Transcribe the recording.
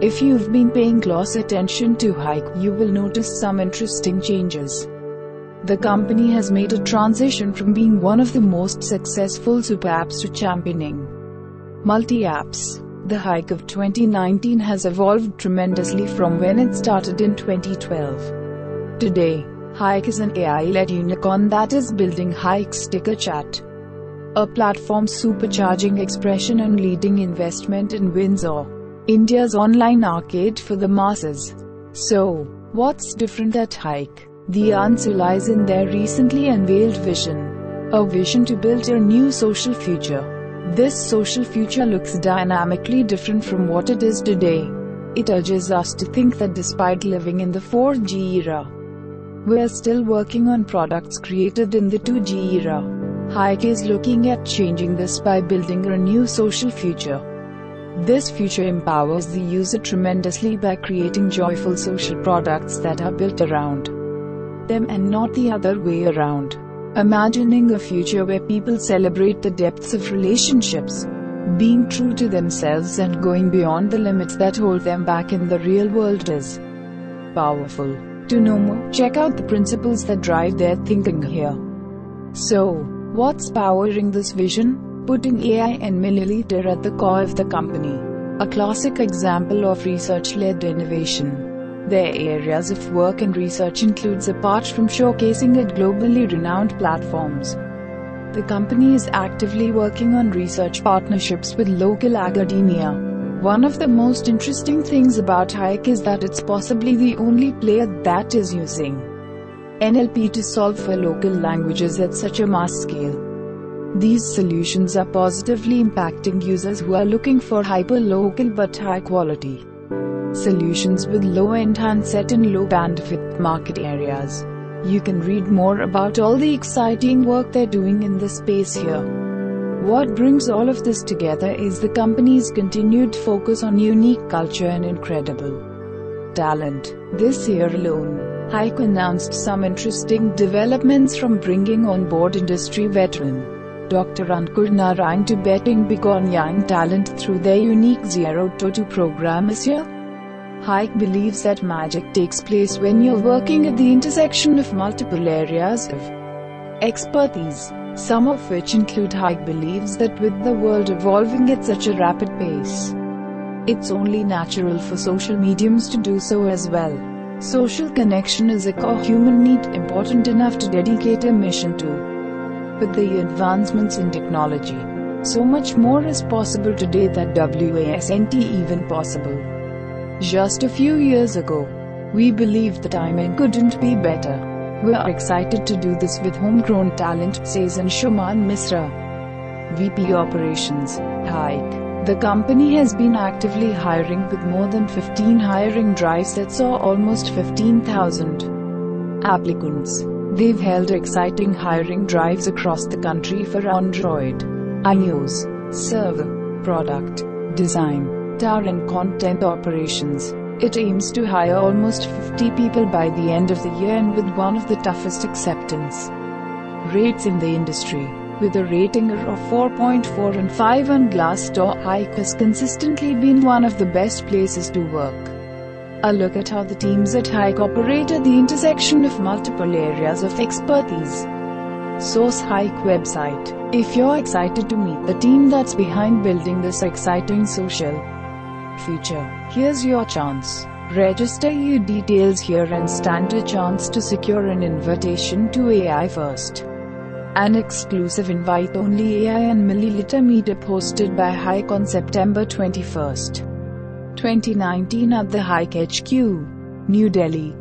If you've been paying close attention to Hike, you will notice some interesting changes. The company has made a transition from being one of the most successful super apps to championing multi apps. The hike of 2019 has evolved tremendously from when it started in 2012. Today, Hike is an AI-led unicorn that is building Hike Sticker Chat, a platform supercharging expression and leading investment in WinZO, India's online arcade for the masses. So, what's different at Hike? The answer lies in their recently unveiled vision. A vision to build a new social future. This social future looks dynamically different from what it is today. It urges us to think that despite living in the 4G era, we're still working on products created in the 2G era. Hike is looking at changing this by building a new social future. This future empowers the user tremendously by creating joyful social products that are built around them and not the other way around. Imagining a future where people celebrate the depths of relationships, being true to themselves and going beyond the limits that hold them back in the real world is powerful. To know more, check out the principles that drive their thinking here. So, what's powering this vision? Putting AI and milliliter at the core of the company. A classic example of research-led innovation. Their areas of work and research includes apart from showcasing at globally renowned platforms. The company is actively working on research partnerships with local academia. One of the most interesting things about Hike is that it's possibly the only player that is using NLP to solve for local languages at such a mass scale. These solutions are positively impacting users who are looking for hyper-local but high quality solutions with low-end handset in low bandwidth market areas. You can read more about all the exciting work they're doing in this space here. What brings all of this together is the company's continued focus on unique culture and incredible talent. This year alone, Hike announced some interesting developments from bringing on board industry veteran Dr. Ankur Narang to betting big on young talent through their unique Zero to Two program is year. Hike believes that magic takes place when you're working at the intersection of multiple areas of expertise, some of which include Hike believes that with the world evolving at such a rapid pace, it's only natural for social mediums to do so as well. Social connection is a core human need important enough to dedicate a mission to. With the advancements in technology, so much more is possible today that wasn't even possible. Just a few years ago, we believed the timing couldn't be better. We're excited to do this with homegrown talent, says Anshuman Misra, VP Operations, Hike. The company has been actively hiring with more than 15 hiring drives that saw almost 15,000 applicants. They've held exciting hiring drives across the country for Android, iOS, server, product, design, Tower and content operations. It aims to hire almost 50 people by the end of the year and with one of the toughest acceptance rates in the industry. With a rating of 4.4 and 5 on Glassdoor, Hike has consistently been one of the best places to work. A look at how the teams at Hike operate at the intersection of multiple areas of expertise. Source Hike website. If you're excited to meet the team that's behind building this exciting social future. Here's your chance. Register your details here and stand a chance to secure an invitation to AI First. An exclusive invite-only AI and Milliliter meetup hosted by Hike on September 21, 2019 at the Hike HQ, New Delhi.